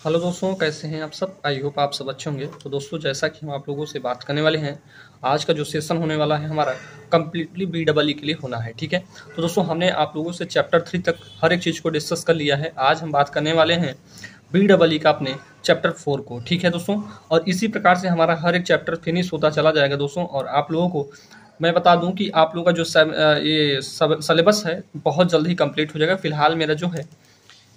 Hello दोस्तों, कैसे हैं आप सब? आई होप आप सब अच्छे होंगे। तो दोस्तों, जैसा कि हम आप लोगों से बात करने वाले हैं, आज का जो सेशन होने वाला है हमारा कम्प्लीटली बी डबल ई के लिए होना है, ठीक है? तो दोस्तों, हमने आप लोगों से चैप्टर थ्री तक हर एक चीज़ को डिस्कस कर लिया है। आज हम बात करने वाले हैं बी डबल ई का अपने चैप्टर फोर को, ठीक है दोस्तों? और इसी प्रकार से हमारा हर एक चैप्टर फिनिश होता चला जाएगा दोस्तों। और आप लोगों को मैं बता दूँ कि आप लोगों का जो ये सिलेबस है, बहुत जल्द ही कंप्लीट हो जाएगा। फ़िलहाल मेरा जो है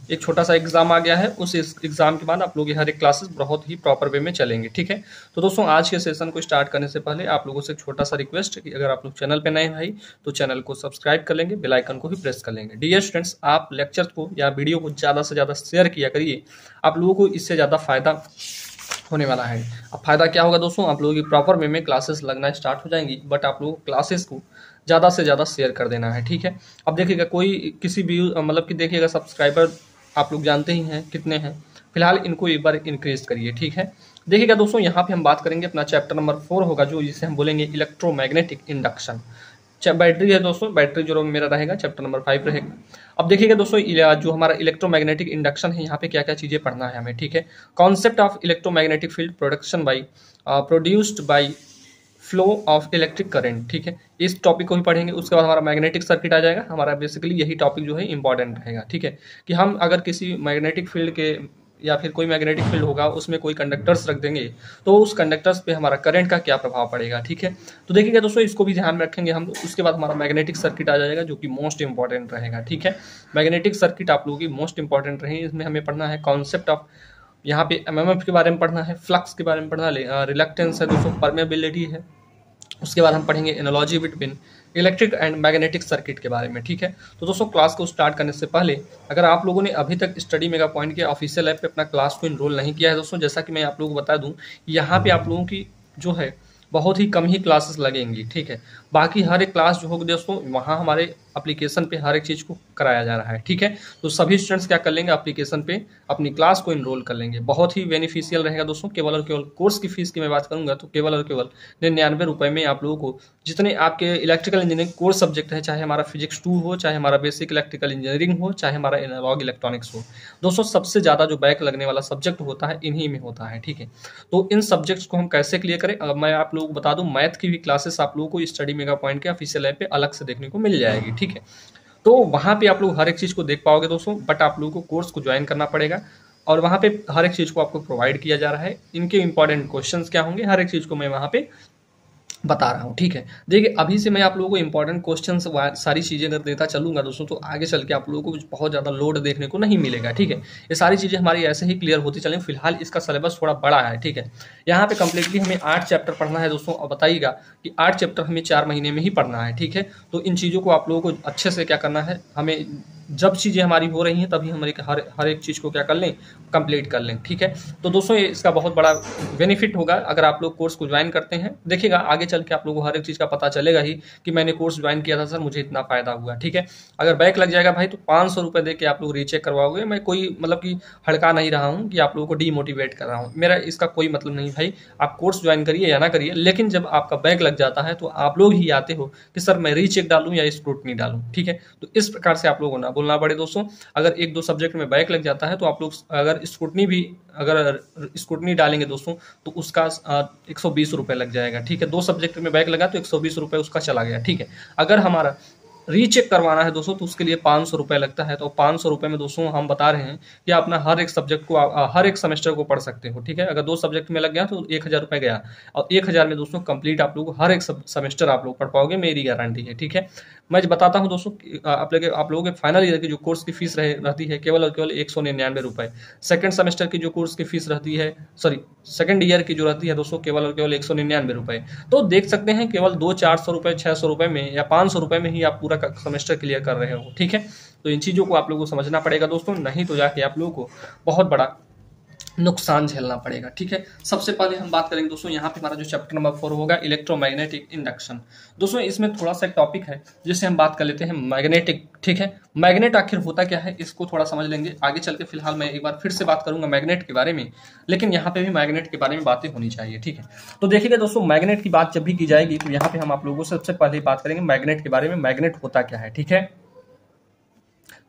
एक छोटा सा एग्ज़ाम आ गया है, उस एग्ज़ाम के बाद आप लोग हर एक क्लासेस बहुत ही प्रॉपर वे में चलेंगे, ठीक है? तो दोस्तों, आज के सेशन को स्टार्ट करने से पहले आप लोगों से एक छोटा सा रिक्वेस्ट कि अगर आप लोग चैनल पे नए भाई तो चैनल को सब्सक्राइब कर लेंगे बेल आइकन को भी प्रेस कर लेंगे। डियर स्टूडेंट्स आप लेक्चर को या वीडियो को ज़्यादा से ज़्यादा शेयर किया करिए, आप लोगों को इससे ज़्यादा फ़ायदा होने वाला है। अब फ़ायदा क्या होगा दोस्तों? आप लोगों की प्रॉपर वे में क्लासेस लगना स्टार्ट हो जाएँगी बट आप लोगों को क्लासेस को ज़्यादा से ज़्यादा शेयर कर देना है, ठीक है? अब देखिएगा, कोई किसी भी मतलब कि देखिएगा सब्सक्राइबर आप लोग जानते ही हैं, कितने हैं। फ़िलहाल इनको एक बार इंक्रीज करिए, ठीक है? देखिएगा दोस्तों, यहाँ पे हम बात करेंगे, अपना चैप्टर नंबर फोर होगा, जो जिसे हम बोलेंगे इलेक्ट्रोमैग्नेटिक इंडक्शन बैटरी है दोस्तों बैटरी जो मेरा रहेगा चैप्टर नंबर फाइव रहेगा। अब देखिएगा दोस्तों जो हमारा इलेक्ट्रोमैग्नेटिक इंडक्शन है, यहाँ पे क्या क्या चीज़ें पढ़ना है हमें, ठीक है? Concept of electromagnetic field production by produced by flow of electric current ठीक है? इस टॉपिक को भी पढ़ेंगे, उसके बाद हमारा मैग्नेटिक सर्किट आ जाएगा। हमारा बेसिकली यही टॉपिक जो है इंपॉर्टेंट रहेगा, ठीक है? कि हम अगर किसी मैग्नेटिक फ़ील्ड के या फिर कोई मैग्नेटिक फ़ील्ड होगा, उसमें कोई कंडक्टर्स रख देंगे तो उस कंडक्टर्स पे हमारा करंट का क्या प्रभाव पड़ेगा, ठीक है? तो देखिएगा दोस्तों, इसको भी ध्यान में रखेंगे हम, उसके बाद हमारा मैग्नेटिक सर्किट आ जाएगा, जो कि मोस्ट इंपॉर्टेंट रहेगा, ठीक है? मैग्नेटिक सर्किट आप लोगों की मोस्ट इंपॉर्टेंट रहे, इसमें हमें पढ़ना है कॉन्सेप्ट ऑफ़ यहाँ पे एम के बारे में पढ़ना है, फ्लक्स के बारे में पढ़ना है रिलेक्टेंस है, दोस्तों परमेबिलिटी है, उसके बाद हम पढ़ेंगे analogy between electric and magnetic circuit के बारे में, ठीक है? तो दोस्तों क्लास को स्टार्ट करने से पहले, अगर आप लोगों ने अभी तक स्टडी मेगा पॉइंट के ऑफिशियल ऐप पे अपना क्लास को इनरोल नहीं किया है, दोस्तों, जैसा कि मैं आप लोगों को बता दूँ, यहाँ पे आप लोगों की जो है, बहुत ही कम ही क्लासेस लगेंगी, ठीक है? बाकी हर एक क्लास जो होगी, दोस्तों, वहाँ हमारे एप्लीकेशन पे हर एक चीज़ को कराया जा रहा है, ठीक है? तो सभी स्टूडेंट्स क्या कर लेंगे एप्लीकेशन पे अपनी क्लास को इनरोल कर लेंगे। बहुत ही बेनिफिशियल रहेगा दोस्तों, केवल और केवल कोर्स की फ़ीस की मैं बात करूँगा तो केवल और केवल निन्यानवे रुपए में आप लोगों को जितने आपके इलेक्ट्रिकल इंजीनियरिंग कोर्स सब्जेक्ट है, चाहे हमारा फिजिक्स टू हो, चाहे हमारा बेसिक इलेक्ट्रिकल इंजीनियरिंग हो, चाहे हमारा एनालॉग इलेक्ट्रॉनिक्स हो, दोस्तों सबसे ज़्यादा जो बैक लगने वाला सब्जेक्ट होता है, इन्हीं में होता है, ठीक है? तो इन सब्जेक्ट्स को हम कैसे क्लियर करें? अब मैं आप लोगों को बता दूँ मैथ की भी क्लासेस आप लोगों को स्टडी मेगा पॉइंट के ऑफिशियल ऐप पे अलग से देखने को मिल जाएगी ठीक है। तो वहाँ पे आप लोग हर एक चीज़ को देख पाओगे दोस्तों बट आप लोगों को कोर्स को ज्वाइन करना पड़ेगा। और वहाँ पे हर एक चीज़ को आपको प्रोवाइड किया जा रहा है। इनके इंपॉर्टेंट क्वेश्चंस क्या होंगे, हर एक चीज़ को मैं वहाँ पे बता रहा हूँ, ठीक है? देखिए, अभी से मैं आप लोगों को इंपॉर्टेंट क्वेश्चन सारी चीज़ें अगर देता चलूँगा दोस्तों तो आगे चल के आप लोगों को बहुत ज़्यादा लोड देखने को नहीं मिलेगा, ठीक है? ये सारी चीज़ें हमारी ऐसे ही क्लियर होती चलें, फ़िलहाल इसका सिलेबस थोड़ा बड़ा है, ठीक है? यहाँ पे कम्प्लीटली हमें आठ चैप्टर पढ़ना है दोस्तों, और बताइएगा कि आठ चैप्टर हमें चार महीने में ही पढ़ना है, ठीक है? तो इन चीज़ों को आप लोगों को अच्छे से क्या करना है, हमें जब चीज़ें हमारी हो रही हैं, तभी हम हर हर एक चीज़ को क्या कर लें कंप्लीट कर लें, ठीक है? तो दोस्तों, ये इसका बहुत बड़ा बेनिफिट होगा, अगर आप लोग कोर्स को ज्वाइन करते हैं। देखिएगा, आगे चल के आप लोगों को हर एक चीज़ का पता चलेगा ही कि मैंने कोर्स ज्वाइन किया था, सर, मुझे इतना फ़ायदा हुआ, ठीक है? अगर बैक लग जाएगा भाई तो पाँच सौ रुपये दे के आप लोग रीचेक करवाओगे। मैं कोई मतलब कि हड़का नहीं रहा हूँ कि आप लोगों को डीमोटिवेट कर रहा हूँ। मेरा इसका कोई मतलब नहीं भाई, आप कोर्स ज्वाइन करिए या ना करिए, लेकिन जब आपका बैक लग जाता है तो आप लोग ही आते हो कि, सर, मैं रीचेक डालूँ या स्क्रूटनी डालूँ? ठीक है? तो इस प्रकार से आप लोगों ना बोलना पड़े दोस्तों। अगर एक दो सब्जेक्ट में बैक लग जाता है तो आप लोग अगर स्कूटनी भी, अगर स्कूटनी डालेंगे दोस्तों तो उसका एक सौ लग जाएगा, ठीक है? दो सब्जेक्ट में बैक लगा तो एक सौ उसका चला गया ठीक है? अगर हमारा रीचेक करवाना है दोस्तों तो उसके लिए पाँच सौ रुपये लगता है। तो पाँच सौ रुपये में दोस्तों, हम बता रहे हैं कि अपना हर एक सब्जेक्ट को हर एक सेमेस्टर को पढ़ सकते हो, ठीक है? अगर दो सब्जेक्ट में लग गया तो एक हज़ार रुपये गया। और एक हज़ार में दोस्तों कंप्लीट आप लोग, हर एक सेमेस्टर आप लोग पढ़ पाओगे, मेरी गारंटी है, ठीक है? मैं बताता हूँ दोस्तों आप लोग, आप लोगों के फाइनल ईयर की जो कोर्स की फ़ीस रहे, रहती है, केवल और केवल एक सौ निन्यानवे रुपये सेकेंड सेमेस्टर की जो कोर्स की फ़ीस रहती है सॉरी सेकंड ईयर की जो रहती है दोस्तों, केवल और केवल एक सौ निन्यानवे रुपये तो देख सकते हैं, केवल दो चार सौ रुपये छः सौ रुपये में या पाँच सौ रुपये में ही आप पूरा सेमेस्टर क्लियर कर रहे हो, ठीक है? तो इन चीज़ों को आप लोगों को समझना पड़ेगा दोस्तों, नहीं तो जाके आप लोगों को बहुत बड़ा नुकसान झेलना पड़ेगा, ठीक है? सबसे पहले हम बात करेंगे दोस्तों, यहाँ पे हमारा जो चैप्टर नंबर फोर होगा इलेक्ट्रोमैग्नेटिक इंडक्शन दोस्तों, इसमें थोड़ा सा एक टॉपिक है जिसे हम बात कर लेते हैं मैग्नेटिक ठीक है? मैग्नेट आखिर होता क्या है, इसको थोड़ा समझ लेंगे। आगे चल के फ़िलहाल मैं एक बार फिर से बात करूँगा मैग्नेट के बारे में, लेकिन यहाँ पे भी मैग्नेट के बारे में बातें होनी चाहिए, ठीक है? तो देखिएगा दोस्तों मैग्नेट की बात जब भी की जाएगी तो यहाँ पे हम आप लोगों से सबसे पहले बात करेंगे मैग्नेट के बारे में मैग्नेट होता क्या है, ठीक है?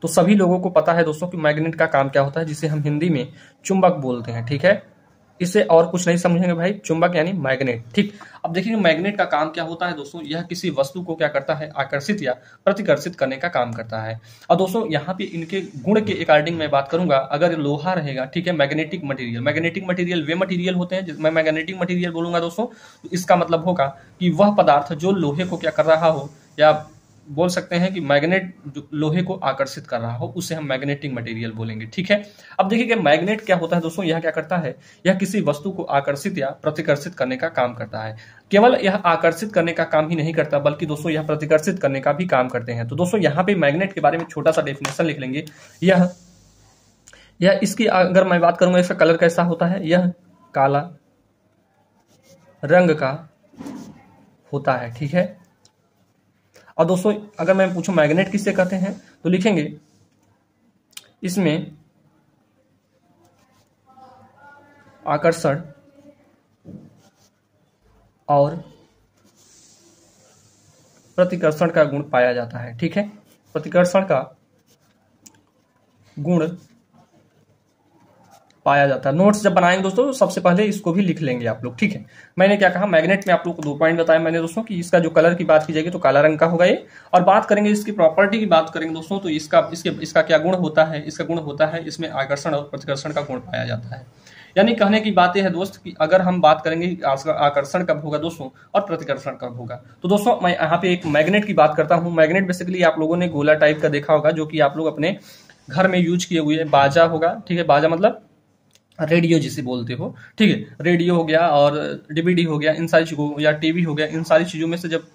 तो सभी लोगों को पता है दोस्तों कि मैग्नेट का काम क्या होता है, जिसे हम हिंदी में चुंबक बोलते हैं, ठीक है? इसे और कुछ नहीं समझेंगे भाई, चुंबक यानी मैग्नेट ठीक? अब देखिए मैग्नेट का काम क्या होता है दोस्तों? यह किसी वस्तु को क्या करता है? आकर्षित या प्रतिकर्षित करने का काम करता है। और दोस्तों, यहाँ पे इनके गुण के अकॉर्डिंग मैं बात करूँगा। अगर लोहा रहेगा, ठीक है मैग्नेटिक मटेरियल मैग्नेटिक मटेरियल वे मटेरियल होते हैं मैं मैग्नेटिक मटेरियल बोलूँगा दोस्तों तो इसका मतलब होगा कि वह पदार्थ जो लोहे को क्या कर रहा हो, या बोल सकते हैं कि मैग्नेट लोहे को आकर्षित कर रहा हो, उसे हम मैग्नेटिक मटेरियल बोलेंगे, ठीक है? अब देखिए कि मैग्नेट क्या होता है दोस्तों, यह क्या करता है? यह किसी वस्तु को आकर्षित या प्रतिकर्षित करने का काम करता है। केवल यह आकर्षित करने का काम ही नहीं करता, बल्कि दोस्तों यह प्रतिकर्षित करने का भी काम करते हैं। तो दोस्तों, यहाँ पे मैग्नेट के बारे में छोटा सा डेफिनेशन लिख लेंगे। यह यह इसकी, अगर मैं बात करूँगा, इसका कलर कैसा होता है? यह काला रंग का होता है, ठीक है? और दोस्तों, अगर मैं पूछूँ मैग्नेट किससे कहते हैं तो लिखेंगे, इसमें आकर्षण और प्रतिकर्षण का गुण पाया जाता है, ठीक है? प्रतिकर्षण का गुण पाया जाता है। नोट्स जब बनाएँगे दोस्तों तो सबसे पहले इसको भी लिख लेंगे आप लोग, ठीक है? मैंने क्या कहा? मैग्नेट में आप लोग को दो पॉइंट बताया मैंने दोस्तों कि इसका जो कलर की बात की जाएगी तो काला रंग का होगा ये। और बात करेंगे इसकी प्रॉपर्टी की बात करेंगे दोस्तों तो इसका, इसके, इसका क्या गुण होता है? इसका गुण होता है, इसमें आकर्षण और प्रतिकर्षण का गुण पाया जाता है। यानी कहने की बात यह है दोस्त कि अगर हम बात करेंगे आकर्षण कब होगा दोस्तों और प्रतिकर्षण कब होगा? तो दोस्तों, मैं यहाँ पे एक मैग्नेट की बात करता हूँ। मैग्नेट बेसिकली आप लोगों ने गोला टाइप का देखा होगा, जो कि आप लोग अपने घर में यूज़ किए हुए बाजा होगा, ठीक है? बाजा मतलब रेडियो जिसे बोलते हो, ठीक है? रेडियो हो गया और डीबीडी हो गया, इन सारी चीज़ों, या टीवी हो गया, इन सारी चीज़ों में से जब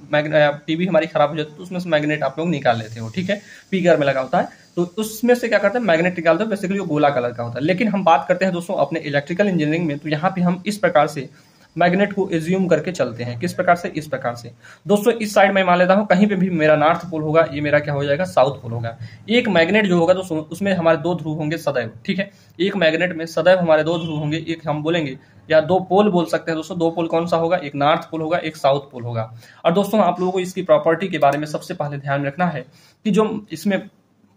टीवी हमारी खराब हो जाती है तो उसमें से मैग्नेट आप लोग निकाल लेते हो, ठीक है? पीकर में लगा होता है तो उसमें से क्या करते हैं, मैग्नेट निकालते हैं बेसिकली वो गोला कलर का होता है। लेकिन हम बात करते हैं दोस्तों, अपने इलेक्ट्रिकल इंजीनियरिंग में तो यहाँ पे हम इस प्रकार से मैग्नेट को एज्यूम करके चलते हैं। किस प्रकार से? इस प्रकार से। दोस्तों, इस साइड में मान लेता हूँ, कहीं पे भी मेरा नॉर्थ पोल होगा, ये मेरा क्या हो जाएगा? साउथ पोल होगा। एक मैग्नेट जो होगा, दोस्तों, उसमें हमारे दो ध्रुव होंगे, सदैव, ठीक है? एक मैग्नेट में सदैव हमारे दो ध्रुव होंगे, एक हम बोलेंगे, या दो पोल बोल सकते हैं, दोस्तों। दो पोल कौन सा होगा? एक नॉर्थ पोल होगा, एक साउथ पोल होगा। और दोस्तों, आप लोगों को इसकी प्रॉपर्टी के बारे में सबसे पहले ध्यान रखना है कि जो इसमें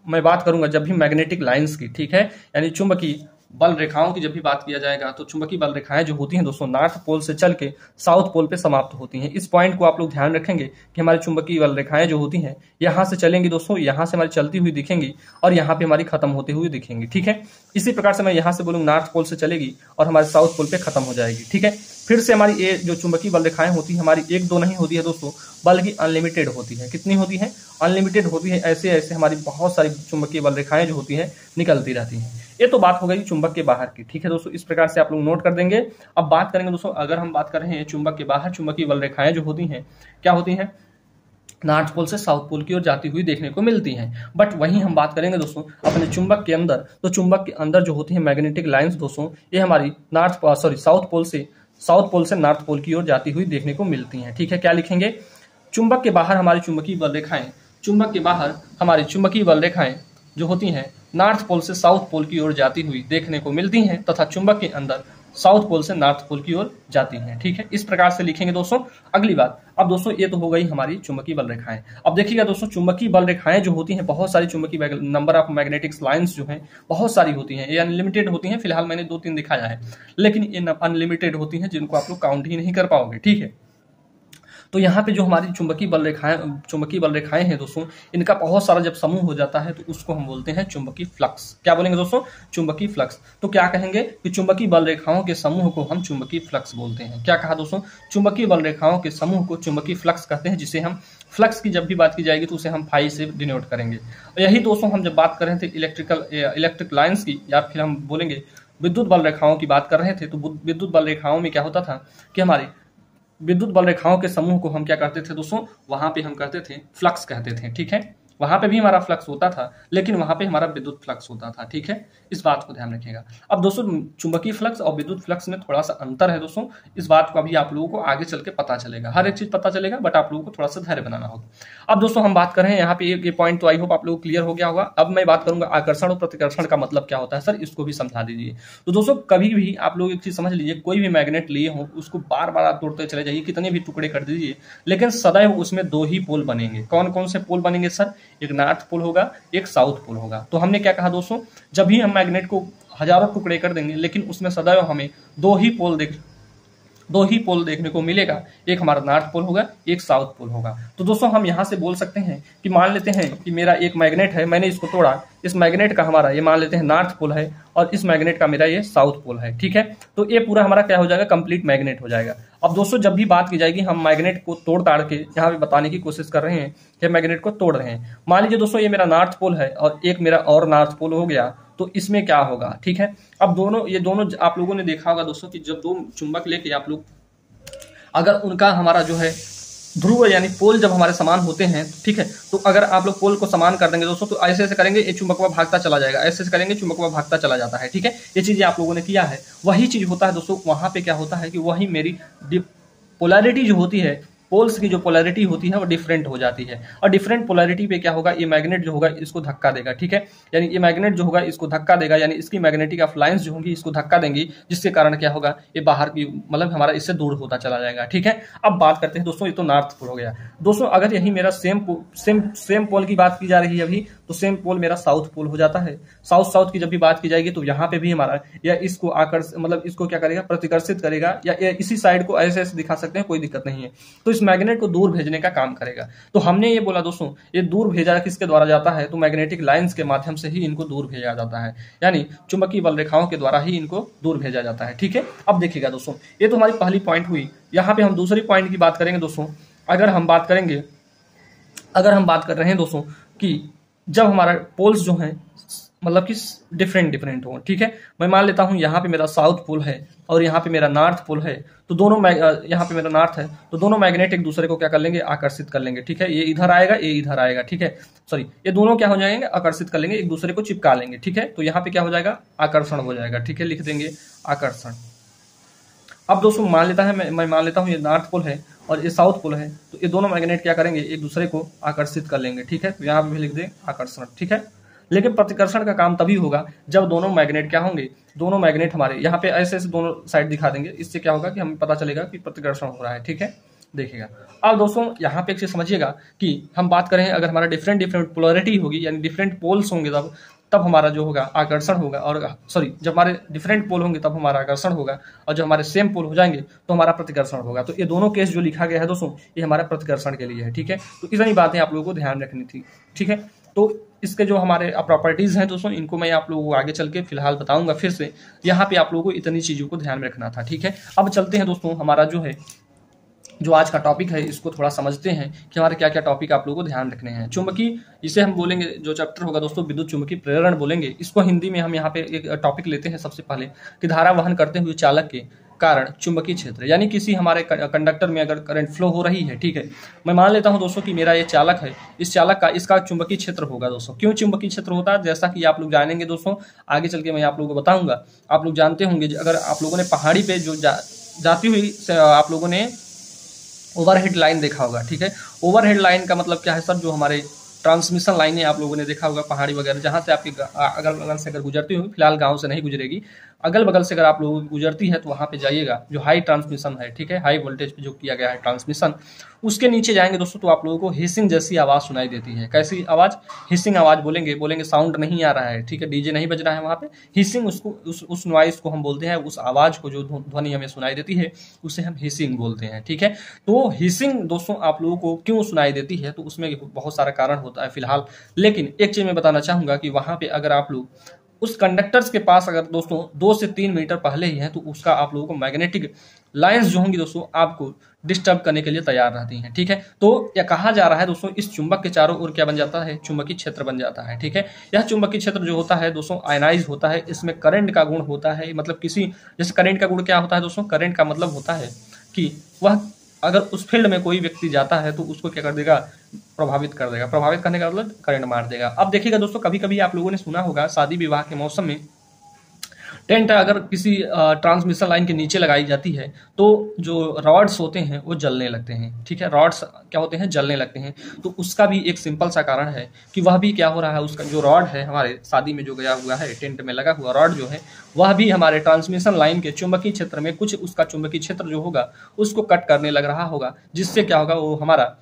मैं बात करूँगा जब भी मैग्नेटिक लाइंस की, ठीक है? यानी चुंबकीय बल रेखाओं की जब भी बात किया जाएगा तो चुंबकीय बल रेखाएँ जो होती हैं दोस्तों, नॉर्थ पोल से चल के साउथ पोल पे समाप्त होती हैं। इस पॉइंट को आप लोग ध्यान रखेंगे कि हमारी चुंबकीय बल रेखाएँ जो होती हैं, यहाँ से चलेंगी दोस्तों, यहाँ से हमारी चलती हुई दिखेंगी और यहाँ पे हमारी खत्म होती हुई दिखेंगी, ठीक है? इसी प्रकार से मैं यहाँ से बोलूँ, नॉर्थ पोल से चलेगी और हमारे साउथ पोल पे खत्म हो जाएगी, ठीक है? फिर से हमारी ये जो चुंबकीय बल रेखाएँ होती है, हमारी एक दो नहीं होती है दोस्तों बल्कि अनलिमिटेड होती है। कितनी होती है? अनलिमिटेड होती है ऐसे ऐसे हमारी बहुत सारी चुंबकीय बल रेखाएँ जो होती है, निकलती रहती हैं। ये तो बात हो गई चुंबक के बाहर की। ठीक है दोस्तों, इस प्रकार से आप लोग नोट कर देंगे। अब बात करेंगे दोस्तों, अगर हम बात कर रहे हैं चुंबक के बाहर, चुंबकीय बल रेखाएँ जो होती हैं, क्या होती हैं? नॉर्थ पोल से साउथ पोल की ओर जाती हुई देखने को मिलती हैं। बट वहीं हम बात करेंगे दोस्तों, अपने चुंबक के अंदर। तो चुंबक के अंदर जो होती है मैग्नेटिक लाइंस दोस्तों, ये हमारी नॉर्थ सॉरी साउथ पोल से, साउथ पोल से नॉर्थ पोल की ओर जाती हुई देखने को मिलती हैं। ठीक है, क्या लिखेंगे? चुंबक के बाहर हमारी चुंबकीय बल रेखाएँ, चुंबक के बाहर हमारी चुंबकीय बल रेखाएँ जो होती हैं नॉर्थ पोल से साउथ पोल की ओर जाती हुई देखने को मिलती हैं तथा चुंबक के अंदर साउथ पोल से नॉर्थ पोल की ओर जाती हैं। ठीक है? इस प्रकार से लिखेंगे दोस्तों। अगली बात। अब दोस्तों, ये तो हो गई हमारी चुंबकीय बल रेखाएँ। अब देखिएगा दोस्तों, चुंबकीय बल रेखाएँ जो होती हैं, बहुत सारी चुंबकीय नंबर ऑफ़ मैग्नेटिक्स लाइंस जो हैं, बहुत सारी होती हैं। ये अनलिमिटेड होती हैं, फ़िलहाल मैंने दो तीन दिखाया है। लेकिन ये अनलिमिटेड होती हैं जिनको आप लोग काउंट ही नहीं कर पाओगे। ठीक है? तो यहाँ पे जो हमारी चुंबकीय बल रेखाएँ, चुंबकीय बल रेखाएँ हैं दोस्तों, इनका बहुत सारा जब समूह हो जाता है तो उसको हम बोलते हैं चुंबकीय फ्लक्स। क्या बोलेंगे दोस्तों? चुंबकीय फ्लक्स। तो क्या कहेंगे कि चुंबकीय बल रेखाओं के समूह को हम चुंबकीय फ्लक्स बोलते हैं। क्या कहा दोस्तों? चुंबकीय बल रेखाओं के समूह को चुंबकीय फ्लक्स कहते हैं, जिसे हम फ्लक्स की जब भी बात की जाएगी तो उसे हम फाई से डिनोट करेंगे। यही दोस्तों हम जब बात कर रहे थे इलेक्ट्रिकल, इलेक्ट्रिक लाइन्स की, या फिर हम बोलेंगे विद्युत बल रेखाओं की बात कर रहे थे तो विद्युत बल रेखाओं में क्या होता था कि हमारी विद्युत बल रेखाओं के समूह को हम क्या कहते थे दोस्तों? वहाँ पे हम कहते थे, फ्लक्स कहते थे, ठीक है? वहाँ पे भी हमारा फ्लक्स होता था, लेकिन वहाँ पे हमारा विद्युत फ्लक्स होता था, ठीक है? इस बात को ध्यान रखिएगा। अब दोस्तों, चुंबकीय फ्लक्स और विद्युत फ्लक्स में थोड़ा सा अंतर है दोस्तों। इस बात को अभी आप लोगों को आगे चल के पता चलेगा। हर एक चीज़ पता चलेगा बट आप लोगों को थोड़ा सा धैर्य बनाना होगा। अब दोस्तों, हम बात कर यहाँ पे, ये पॉइंट तो आई होप आप लोग क्लियर हो गया होगा। अब मैं बात करूँगा आकर्षण और प्रतिकर्षण का मतलब क्या होता है सर इसको भी समझा दीजिए। तो दोस्तों, कभी भी आप लोग एक चीज़ समझ लीजिए, कोई भी मैग्नेट लिए हो, उसको बार बार आप तोड़ते चले जाइए, कितने भी टुकड़े कर दीजिए, लेकिन सदैव उसमें दो ही पोल बनेंगे। कौन कौन से पोल बनेंगे सर एक नॉर्थ पोल होगा, एक साउथ पोल होगा। तो हमने क्या कहा दोस्तों? जब भी हम मैग्नेट को हज़ारों टुकड़े कर देंगे, लेकिन उसमें सदैव हमें दो ही पोल देख दो ही पोल देखने को मिलेगा। एक हमारा नॉर्थ पोल होगा, एक साउथ पोल होगा। तो दोस्तों, हम यहाँ से बोल सकते हैं कि मान लेते हैं कि मेरा एक मैग्नेट है, मैंने इसको तोड़ा। इस मैग्नेट का हमारा, ये मान लेते हैं नॉर्थ पोल है, और इस मैग्नेट का मेरा ये साउथ पोल है, ठीक है? तो ये पूरा हमारा क्या हो जाएगा? कंप्लीट मैग्नेट हो जाएगा। अब दोस्तों, जब भी बात की जाएगी, हम मैग्नेट को तोड़ ताड़ के यहाँ पे बताने की कोशिश कर रहे हैं कि मैग्नेट को तोड़ रहे हैं। मान लीजिए दोस्तों, ये मेरा नॉर्थ पोल है और एक मेरा और नॉर्थ पोल हो गया। तो इसमें क्या होगा? ठीक है? अब दोनों, ये दोनों आप लोगों ने देखा होगा दोस्तों कि जब दो चुंबक लेके आप लोग, अगर उनका हमारा जो है ध्रुव यानी पोल जब हमारे समान होते हैं, ठीक है? तो अगर आप लोग पोल को समान कर देंगे दोस्तों तो ऐसे ऐसे करेंगे, ये चुंबकवा भागता चला जाएगा। ऐसे ऐसे करेंगे, चुंबकवा भागता चला जाता है, ठीक है? ये चीज़ें आप लोगों ने किया है। वही चीज़ होता है दोस्तों, वहाँ पे क्या होता है कि वही मेरी पोलैरिटी जो होती है पोल्स की जो पोलैरिटी होती है, वो डिफरेंट हो जाती है। और डिफरेंट पोलैरिटी पे क्या होगा? ये मैग्नेट जो होगा, इसको धक्का देगा, ठीक है? यानी ये मैग्नेट जो होगा, इसको धक्का देगा, यानी इसकी मैग्नेटिक अफ्लाइंस जो होंगी, इसको धक्का देंगी, जिसके कारण क्या होगा? ये बाहर की मतलब हमारा इससे दूर होता चला जाएगा, ठीक है? अब बात करते हैं, दोस्तों, ये तो नॉर्थ पोल हो गया। दोस्तों, अगर यही मेरा सेम सेम सेम पोल की बात की जा रही है अभी तो सेम पोल मेरा साउथ पोल हो जाता है। साउथ साउथ की जब भी बात की जाएगी तो यहाँ पे भी हमारा या इसको आकर्ष मतलब इसको क्या करेगा? प्रतिकर्षित करेगा या इसी साइड को ऐसे ऐसे दिखा सकते हैं, कोई दिक्कत नहीं है। तो इस मैग्नेट को दूर भेजने का काम करेगा। तो हमने ये बोला, दोस्तों, ये दूर भेजा किसके द्वारा जाता है? तो मैग्नेटिक लाइन्स के माध्यम से ही इनको दूर भेजा जाता है। यानी चुंबकीय बल रेखाओं के द्वारा ही इनको दूर भेजा जाता है। ठीक है? अब देखिएगा, दोस्तों, ये तो हमारी पहली पॉइंट हुई। यहाँ पे हम दूसरी पॉइंट की बात करेंगे, दोस्तों। अगर हम बात करेंगे, अगर हम बात कर रहे हैं, दोस्तों, कि जब हमारा पोल्स जो हैं मतलब कि डिफरेंट डिफरेंट हो, ठीक है? मैं मान लेता हूँ यहाँ पे मेरा साउथ पोल है और यहाँ पे मेरा नॉर्थ पोल है तो दोनों यहाँ पे मेरा नॉर्थ है तो दोनों मैग्नेट एक दूसरे को क्या कर लेंगे? आकर्षित कर लेंगे, ठीक है? ये इधर आएगा, ये इधर आएगा, ठीक है? सॉरी ये दोनों क्या हो जाएँगे? आकर्षित कर लेंगे, एक दूसरे को चिपका लेंगे, ठीक है? तो यहाँ पे क्या हो जाएगा? आकर्षण हो जाएगा, ठीक है? लिख देंगे आकर्षण। अब दोस्तों, मान लेता है मैं मैं मान लेता हूँ ये नॉर्थ पोल है और ये साउथ पोल है तो ये दोनों मैग्नेट क्या करेंगे? एक दूसरे को आकर्षित कर लेंगे, ठीक है? तो यहाँ पे भी लिख दें आकर्षण, ठीक है? लेकिन प्रतिकर्षण का काम तभी होगा जब दोनों मैग्नेट क्या होंगे? दोनों मैग्नेट हमारे, यहाँ पे ऐसे ऐसे दोनों साइड दिखा देंगे, इससे क्या होगा कि हमें पता चलेगा कि प्रतिकर्षण हो रहा है, ठीक है? देखिएगा। अब दोस्तों, यहाँ पे एक चीज़ समझिएगा कि हम बात करें, अगर हमारा डिफरेंट डिफरेंट पोलरिटी होगी, यानी डिफरेंट पोल्स होंगे तब तब हमारा जो होगा, आकर्षण होगा और सॉरी जब हमारे डिफरेंट पोल होंगे, तब हमारा आकर्षण होगा और जब हमारे सेम पोल हो जाएँगे तो हमारा प्रतिकर्षण होगा। तो ये दोनों केस जो लिखा गया है दोस्तों, ये हमारे प्रतिकर्षण के लिए है, ठीक है? तो इतनी बातें आप लोगों को ध्यान रखनी थी, ठीक है? तो इसके जो हमारे प्रॉपर्टीज़ हैं दोस्तों, इनको मैं आप लोगों को आगे चल के फ़िलहाल बताऊँगा फिर से। यहाँ पे आप लोगों को इतनी चीज़ों को ध्यान में रखना था, ठीक है? अब चलते हैं दोस्तों, हमारा जो है जो आज का टॉपिक है इसको थोड़ा समझते हैं कि हमारे क्या क्या टॉपिक आप लोगों को ध्यान रखने हैं। चुंबकी इसे हम बोलेंगे जो चैप्टर होगा दोस्तों विद्युत चुंबकी प्रेरण बोलेंगे। इसको हिंदी में हम यहाँ पे एक टॉपिक लेते हैं सबसे पहले कि धारा वहन करते हुए चालक के कारण चुंबकीय क्षेत्र। यानी किसी हमारे कंडक्टर में अगर करंट फ्लो हो रही है ठीक है? मैं मान लेता हूँ दोस्तों कि मेरा ये चालक है इस चालक का इसका चुंबकीय क्षेत्र होगा दोस्तों। क्यों चुंबकीय क्षेत्र होता है? जैसा कि आप लोग जानेंगे दोस्तों आगे चल के मैं आप लोगों को बताऊँगा। आप लोग जानते होंगे अगर आप लोगों ने पहाड़ी पे जो जा, जाती हुई आप लोगों ने ओवरहेड लाइन देखा होगा, ठीक है? ओवरहेड लाइन का मतलब क्या है सर? जो हमारे ट्रांसमिशन लाइनें आप लोगों ने देखा होगा, पहाड़ी वगैरह, जहाँ से आपकी अगल बगल से अगर गुजरती हुई, फ़िलहाल गाँव से नहीं गुजरेगी। अगल बगल से अगर आप लोगों की गुजरती है तो वहाँ पे जाइएगा, जो हाई ट्रांसमिशन है, ठीक है? हाई वोल्टेज पे जो किया गया है ट्रांसमिशन उसके नीचे जाएँगे दोस्तों तो आप लोगों को हिसिंग जैसी आवाज़ सुनाई देती है। कैसी आवाज़? हिसिंग आवाज़ बोलेंगे बोलेंगे साउंड नहीं आ रहा है, ठीक है? डीजे नहीं बज रहा है वहाँ पे। हिसिंग उसको, उस उस नॉइस को हम बोलते हैं, उस आवाज़ को जो ध्वनि हमें सुनाई देती है, उसे हम हिसिंग बोलते हैं, ठीक है? तो हिसिंग दोस्तों, आप लोगों को क्यों सुनाई देती है? तो उसमें बहुत सारा कारण होता है फ़िलहाल। लेकिन एक चीज़ मैं बताना चाहूँगा कि वहाँ पे अगर आप लोग उस कंडक्टर्स के पास अगर दोस्तों दो से तीन मीटर पहले ही है तो उसका आप लोगों को मैग्नेटिक लाइंस जो होंगी दोस्तों आपको डिस्टर्ब करने के लिए तैयार रहती हैं, ठीक है? तो यह कहा जा रहा है दोस्तों, इस चुंबक के चारों ओर क्या बन जाता है? चुंबकीय क्षेत्र बन जाता है, ठीक है? यह चुंबकीय क्षेत्र जो होता है दोस्तों आयनाइज होता है, इसमें करंट का गुण होता है मतलब किसी, जैसे करंट का गुण क्या होता है दोस्तों? करंट का मतलब होता है कि वह अगर उस फ़ील्ड में कोई व्यक्ति जाता है तो उसको क्या कर देगा? प्रभावित कर देगा। प्रभावित करने का मतलब करंट मार देगा। अब देखिएगा दोस्तों कभी कभी आप लोगों ने सुना होगा शादी विवाह के मौसम में टेंट अगर किसी ट्रांसमिशन लाइन के नीचे लगाई जाती है तो जो रॉड्स होते हैं, वो जलने लगते हैं, ठीक है? रॉड्स क्या होते हैं? जलने लगते हैं। तो उसका भी एक सिंपल सा कारण है कि वह भी क्या हो रहा है, उसका जो रॉड है, हमारे शादी में जो गया हुआ है, टेंट में लगा हुआ रॉड जो है, वह भी हमारे ट्रांसमिशन लाइन के चुंबकीय क्षेत्र में, कुछ उसका चुंबकीय क्षेत्र जो होगा, उसको कट करने लग रहा होगा, जिससे क्या होगा, वो हमारा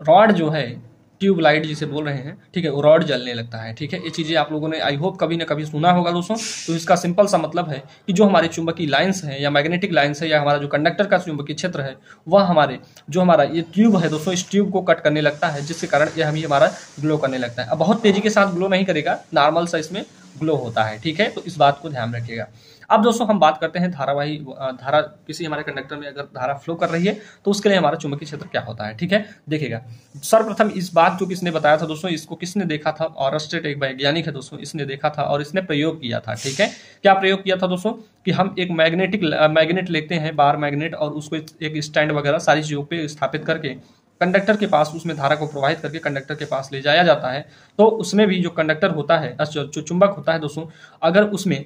रॉड जो है ट्यूब लाइट जिसे बोल रहे हैं, ठीक है रॉड जलने लगता है, ठीक है? ये चीज़ें आप लोगों ने आई होप कभी ना कभी सुना होगा दोस्तों। तो इसका सिंपल सा मतलब है कि जो हमारे चुंबकीय लाइन्स है, या मैग्नेटिक लाइन्स है, या हमारा जो कंडक्टर का चुंबकीय क्षेत्र है, वह हमारे, जो हमारा ये ट्यूब है दोस्तों, इस ट्यूब को कट करने लगता है, जिसके कारण ये हमें हमारा ग्लो करने लगता है। अब बहुत तेज़ी के साथ ग्लो नहीं करेगा नॉर्मल सा इसमें ग्लो होता है, ठीक है? तो इस बात को ध्यान रखिएगा। अब दोस्तों हम बात करते हैं धारावाही धारा किसी हमारे कंडक्टर में अगर धारा फ्लो कर रही है तो उसके लिए हमारा चुंबकीय क्षेत्र क्या होता है, ठीक है? देखिएगा। सर्वप्रथम इस बात जो किसने बताया था दोस्तों, इसको किसने देखा था? और एक वैज्ञानिक है दोस्तों, इसने देखा था और इसने प्रयोग किया था, ठीक है? क्या प्रयोग किया था दोस्तों? कि हम एक मैग्नेटिक मैग्नेट लेते हैं, बार मैग्नेट और उसको एक स्टैंड वगैरह सारी चीज़ों पर स्थापित करके कंडक्टर के पास, उसमें धारा को प्रवाहित करके कंडक्टर के पास ले जाया जाता है। तो उसमें भी जो कंडक्टर होता है जो चुंबक होता है दोस्तों, अगर उसमें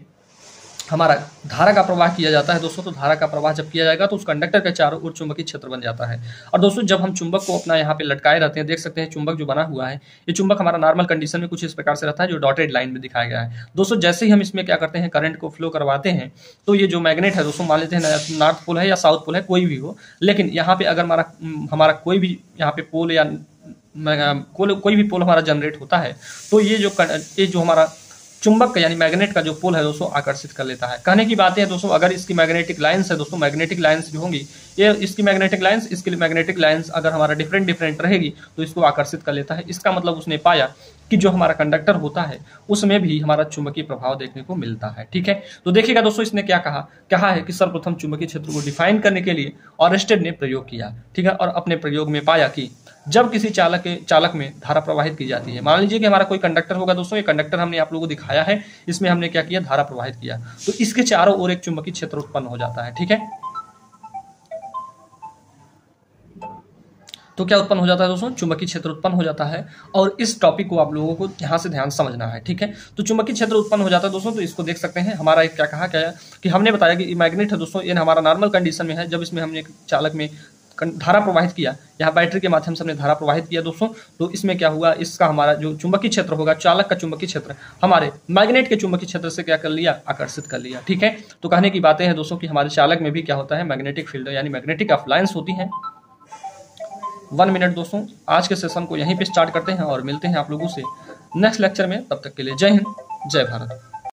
हमारा धारा का प्रवाह किया जाता है दोस्तों तो धारा का प्रवाह जब किया जाएगा तो उस कंडक्टर के चारों ओर चुंबकीय क्षेत्र बन जाता है। और दोस्तों, जब हम चुंबक को अपना यहाँ पे लटकाए रहते हैं, देख सकते हैं चुंबक जो बना हुआ है, ये चुंबक हमारा नॉर्मल कंडीशन में कुछ इस प्रकार से रहता है, जो डॉटेड लाइन में दिखाया गया है। दोस्तों, जैसे ही हम इसमें क्या करते हैं करंट को फ्लो करवाते हैं तो ये जो मैग्नेट है, दोस्तों, मान लेते हैं नॉर्थ पोल है या साउथ पोल है, कोई भी हो, लेकिन यहाँ पे अगर हमारा हमारा कोई भी यहाँ पे पोल या कोई भी पोल हमारा जनरेट होता है तो ये जो ये जो हमारा चुंबक का, यानी मैग्नेट का जो पोल है दोस्तों, आकर्षित कर लेता है। कहने की बात है, दोस्तों, अगर इसकी मैग्नेटिक लाइन्स है, दोस्तों, मैग्नेटिक लाइन्स जो होंगी ये इसकी मैग्नेटिक लाइन्स इसकी मैग्नेटिक लाइन्स अगर हमारा डिफरेंट डिफरेंट रहेगी तो इसको आकर्षित कर लेता है। इसका मतलब उसने पाया कि जो हमारा कंडक्टर होता है, उसमें भी हमारा चुंबकीय प्रभाव देखने को मिलता है, ठीक है? तो देखिएगा दोस्तों, इसने क्या कहा? कहा है कि सर्वप्रथम चुंबकीय क्षेत्र को डिफाइन करने के लिए ऑरेस्टेड ने प्रयोग किया, ठीक है? और अपने प्रयोग में पाया कि जब किसी चालक चालक में धारा प्रवाहित की जाती है, मान लीजिए कि हमारा कोई कंडक्टर होगा दोस्तों, ये कंडक्टर हमने आप लोगों को दिखाया है, इसमें हमने क्या किया? धारा प्रवाहित किया। तो इसके चारों ओर एक चुंबकीय क्षेत्र उत्पन्न हो जाता है, ठीक है? तो क्या उत्पन्न हो जाता है दोस्तों? चुंबकीय क्षेत्र उत्पन्न हो जाता है और इस टॉपिक को आप लोगों को यहाँ से ध्यान समझना है, ठीक है? तो चुंबकीय क्षेत्र उत्पन्न हो जाता है दोस्तों तो इसको देख सकते हैं, हमारा एक क्या कहा क्या कि हमने बताया कि मैग्नेट है दोस्तों, ये हमारा नॉर्मल कंडीशन में है, जब इसमें हमने चालक में धारा प्रवाहित किया, यहाँ बैटरी के माध्यम से हमने धारा प्रवाहित किया दोस्तों तो इसमें क्या हुआ? इसका हमारा जो चुंबकीय क्षेत्र होगा, चालक का चुंबकीय क्षेत्र, हमारे मैग्नेट के चुंबकीय क्षेत्र से क्या कर लिया? आकर्षित कर लिया, ठीक है? तो कहने की बातें हैं दोस्तों कि हमारे चालक में भी क्या होता है? मैग्नेटिक फ़ील्ड यानी मैग्नेटिक अफ्लायंस होती है। वन मिनट दोस्तों, आज के सेशन को यहीं पे स्टार्ट करते हैं और मिलते हैं आप लोगों से नेक्स्ट लेक्चर में, तब तक के लिए जय हिंद, जय भारत।